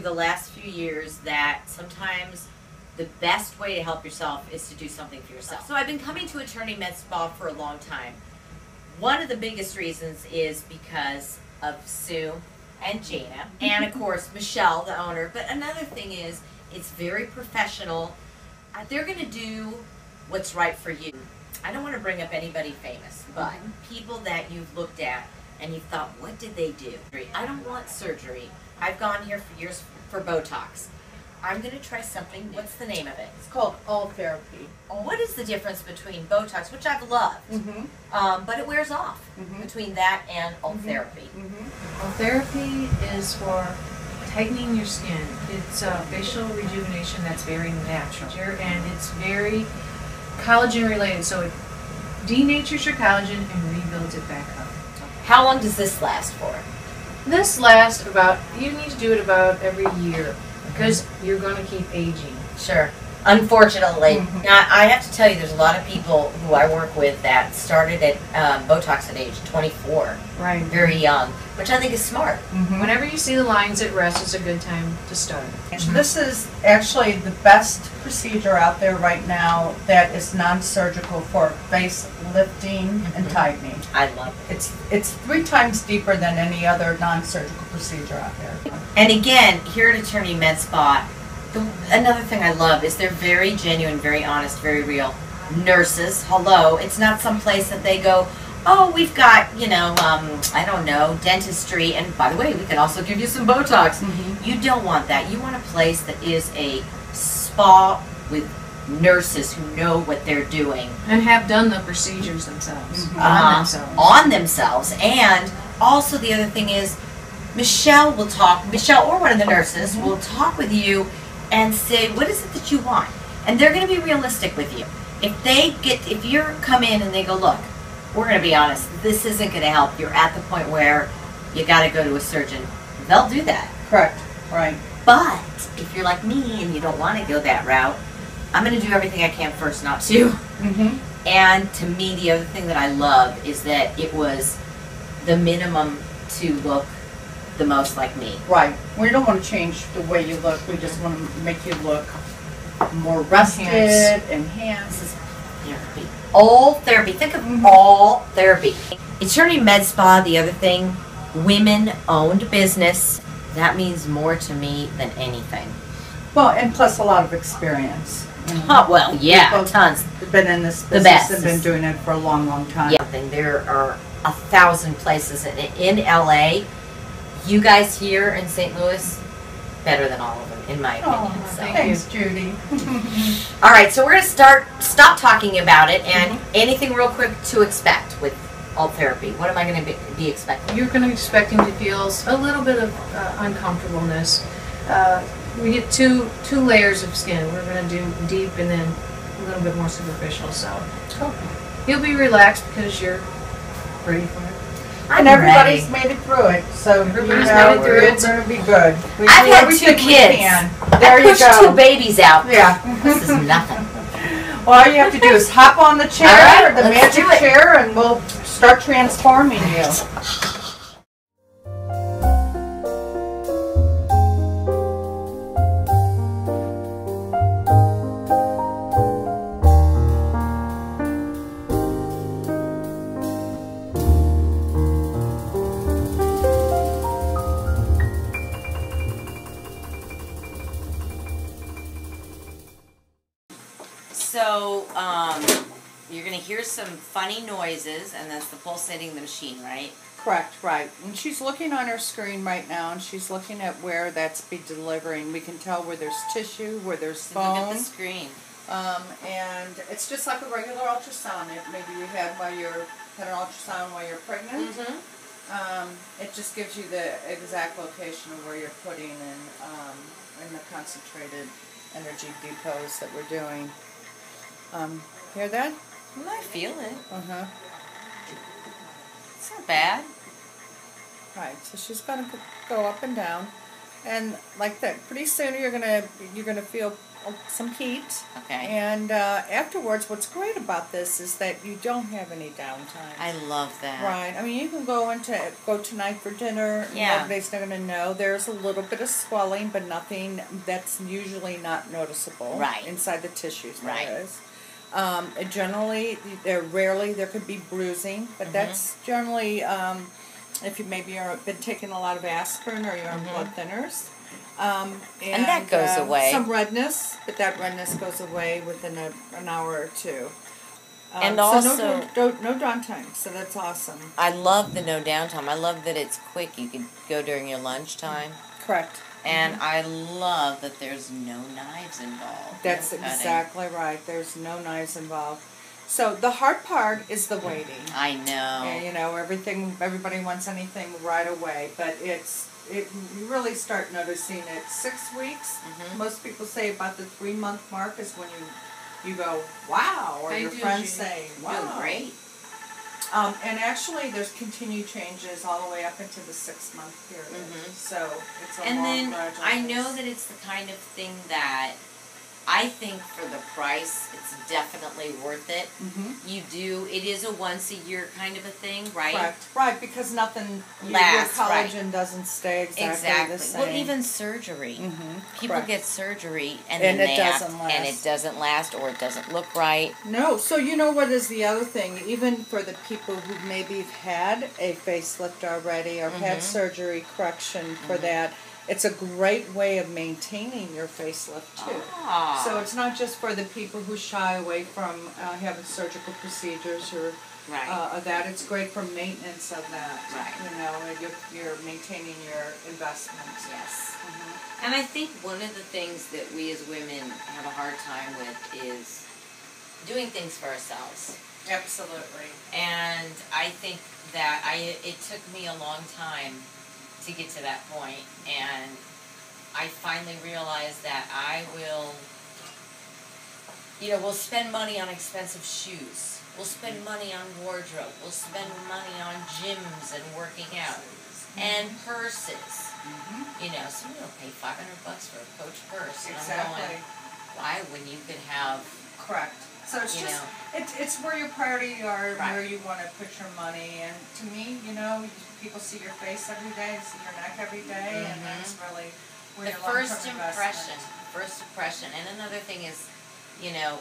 through the last few years that sometimes the best way to help yourself is to do something for yourself. So I've been coming to Eternity Med Spa for a long time. One of the biggest reasons is because of Sue and Jana, and of course Michelle, the owner. But another thing is, it's very professional. Uh, They're going to do what's right for you. I don't want to bring up anybody famous, but people that you've looked at and you thought, what did they do? I don't want surgery. I've gone here for years for Botox. I'm going to try something. What's the name of it? It's called Ultherapy. What is the difference between Botox, which I've loved, Mm-hmm. um, but it wears off, Mhm. between that and alt Mhm. therapy? Mm-hmm. Well, therapy is for tightening your skin. It's a facial rejuvenation that's very natural and it's very collagen related. So it denatures your collagen and rebuilds it back up. How long does this last for? This lasts about, you need to do it about every year because you're going to keep aging. Sure. Unfortunately, Mhm. now I have to tell you, there's a lot of people who I work with that started at um, Botox at age 24, Right. very young, which I think is smart. Mm-hmm. Whenever you see the lines at rest, it's a good time to start. This is actually the best procedure out there right now that is non-surgical for face lifting and Mhm. tightening. I love it. It's it's three times deeper than any other non-surgical procedure out there. And again, here at Eternity Med Spa, the, another thing I love is they're very genuine, very honest, very real. Nurses, hello. It's not some place that they go, oh, we've got, you know, um, I don't know, dentistry, and by the way, we can also give you some Botox. Mhm. You don't want that. You want a place that is a spa with nurses who know what they're doing And have done the procedures themselves Mhm. on uh, themselves. on themselves. And also the other thing is, Michelle will talk. Michelle or one of the nurses will talk with you and say, "What is it that you want?" And they're going to be realistic with you. If they get, if you come in and they go, "Look, we're going to be honest. This isn't going to help. You're at the point where you got to go to a surgeon." They'll do that. Correct. Right. But if you're like me and you don't want to go that route, I'm going to do everything I can first not to. Mm-hmm. And to me, the other thing that I love is that it was the minimum to look the most like me. Right. We don't want to change the way you look. We just want to make you look more rested, Enhanced. enhanced. This is therapy. Ultherapy. Think of Mhm. all therapy. It's Eternity Med Spa, the other thing, women owned business. That means more to me than anything. Well, and plus a lot of experience. know. Oh, well, yeah, tons. Been in this The business best. and been doing it for a long, long time. Yeah. There are a thousand places in, in LA. You guys here in St. Louis, better than all of them, in my Oh, opinion. so. thanks, Judy. All right, so we're gonna start. Stop talking about it, and Mm-hmm. anything real quick to expect with Ultherapy. What am I gonna be, be expecting? You're going to be expecting to feel a little bit of uh, uncomfortableness. Uh, we get two two layers of skin. We're going to do deep and then a little bit more superficial. So you'll be relaxed because you're ready for it. I'm And everybody's ready. made it through it, so you Everybody's know, made it through it's it. gonna be good. We I've do had everything two we kids. can. I There you pushed two go. babies out. Yeah. This is nothing. Well, all you have to do is hop on the chair, right, the let's magic do it. chair, and we'll start transforming you. Funny noises, and that's the pulsating the machine, right? Correct, right. And she's looking on her screen right now, and she's looking at where that's be delivering. We can tell where there's tissue, where there's Look at the screen. Um, and it's just like a regular ultrasound that maybe you had while you're had an ultrasound while you're pregnant. Mm-hmm. Um, it just gives you the exact location of where you're putting in um, in the concentrated energy depots that we're doing. Um, hear that? I feel it. Uh huh. It's not bad. Right. So she's gonna go up and down, and like that. Pretty soon you're gonna you're gonna feel some heat. Okay. And uh, afterwards, what's great about this is that you don't have any downtime. I love that. Right. I mean, you can go into go tonight for dinner. Yeah. Nobody's not going to know. There's a little bit of swelling, but nothing that's usually not noticeable. Right. Inside the tissues. Right. is. Um, generally, there rarely there could be bruising, but Mhm. that's generally um, if you maybe are been taking a lot of aspirin or you're on Mhm. blood thinners. Um, And that goes uh, away. Some redness, but that redness goes away within a, an hour or two. Um, And so also- no, no, no downtime, so that's awesome. I love the no downtime. I love that it's quick. You could go during your lunchtime. Correct. And I love that there's no knives involved. That's exactly right. There's no knives involved. So the hard part is the waiting. I know. And, you know, everything. Everybody wants anything right away, but it's it. You really start noticing it six weeks. Mhm. Most people say about the three month mark is when you you go wow, or I your friends Jean. say You're wow. great. Um, and actually, there's continued changes all the way up into the six month period. Mhm. So it's a And long then I know that it's the kind of thing that I think for the price, it's definitely worth it. Mhm. You do. It is a once a year kind of a thing, right? Correct. Right, because nothing Lasts, your right. collagen doesn't stay exactly, Exactly. the same. Well, even surgery. Mhm, People correct. get surgery and, And then it they have, doesn't and it last. doesn't last or it doesn't look right. No, so you know what is the other thing? Even for the people who maybe have had a facelift already or had Mhm. surgery correction for Mhm. that, it's a great way of maintaining your facelift too. Ah. So it's not just for the people who shy away from uh, having surgical procedures or right. uh, that. It's great for maintenance of that. Right. You know, you're, you're maintaining your investments. yes. Mhm. And I think one of the things that we as women have a hard time with is doing things for ourselves. Absolutely. And I think that I it took me a long time to get to that point and I finally realized that I will you know, we'll spend money on expensive shoes. We'll spend money on wardrobe. We'll spend money on gyms and working out. And purses. Mhm. You know, some people pay five hundred bucks for a Coach purse. And I'm Exactly. going, why when you could have Correct. So it's You just know. it's it's where your priority are, Right. where you want to put your money, and to me, you know, people see your face every day, see your neck every day, and Mhm. that's really where the your first impression investment. first impression and another thing is you know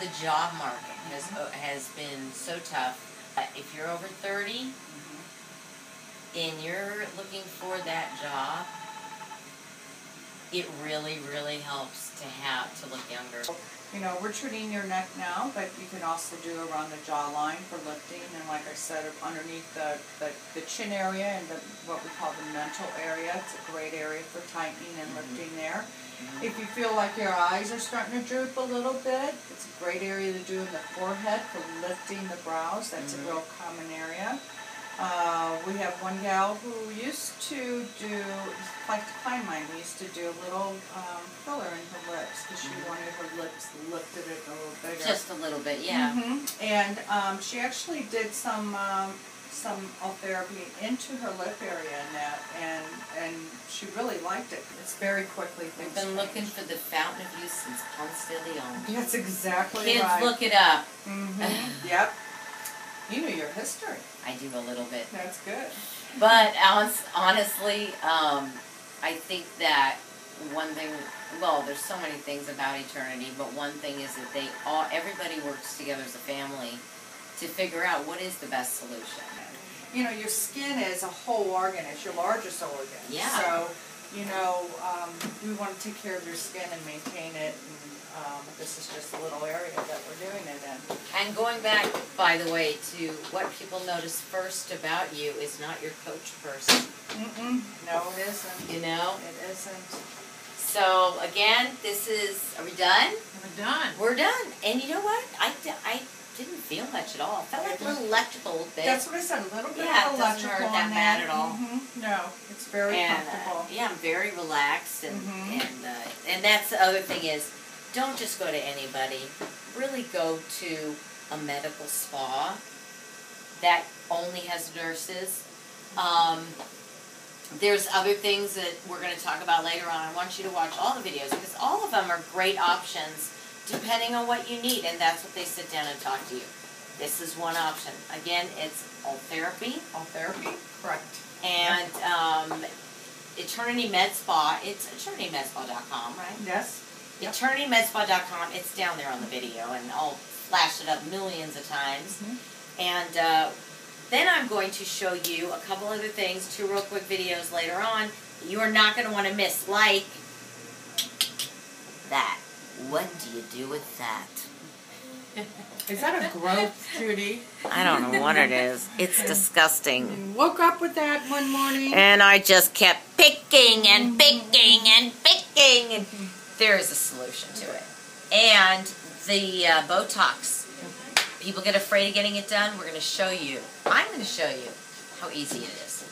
the job market has uh, has been so tough Uh, if you're over 30 Mhm. and you're looking for that job it really really helps to have to look younger You know, we're treating your neck now, but you can also do around the jawline for lifting, and like I said, underneath the, the, the chin area and the what we call the mental area. It's a great area for tightening and lifting there. If you feel like your eyes are starting to droop a little bit, it's a great area to do in the forehead for lifting the brows. That's Mhm. a real common area. Uh, we have one gal who used to do, like to find mine, we used to do a little um, filler in her lips because she Mhm. wanted her lips lifted a little bigger. just a little bit yeah Mhm. And um, she actually did some um, some therapy into her lip area and that, and and she really liked it. It's very quickly we've been change. looking for the fountain of youth since Ponce de Leon That's exactly kids right. look it up hmm Yep. You know your history. i do a little bit That's good. But honest, honestly, um, I think that one thing. Well, there's so many things about eternity, but one thing is that they all everybody works together as a family to figure out what is the best solution. You know, your skin is a whole organ. It's your largest organ. Yeah. So, you know, um, we want to take care of your skin and maintain it. And um, this is just a little area that we're doing it in. And going back, by the way, to what people notice first about you is not your coach person. Mm-mm. No, it isn't. You know. It isn't. So again, this is. Are we done? We're done. We're done. And you know what? I, I didn't feel much at all. I felt like a little electrical bit. That's what I said. A little bit Yeah, of it doesn't hurt that bad at all. Mhm. No, it's very and, uh, comfortable. yeah, I'm very relaxed, and Mhm. and uh, and that's the other thing is, don't just go to anybody. Really go to a medical spa that only has nurses. Um, There's other things that we're going to talk about later on. I want you to watch all the videos because all of them are great options depending on what you need, and that's what they sit down and talk to you. This is one option. Again, it's Ultherapy All therapy, correct. and um, Eternity Med Spa. It's eternitymedspa.com, right? Yes? Yep. EternityMedSpa.com. It's down there on the video, and I'll flash it up millions of times. Mhm. And uh, then I'm going to show you a couple other things, two real quick videos later on. You are not going to want to miss, like that. What do you do with that? Is that a growth, Judy? I don't know what it is. It's disgusting. You woke up with that one morning? And I just kept picking and picking and picking, and there is a solution to it. And the uh, Botox, people get afraid of getting it done. We're going to show you. I'm going to show you how easy it is.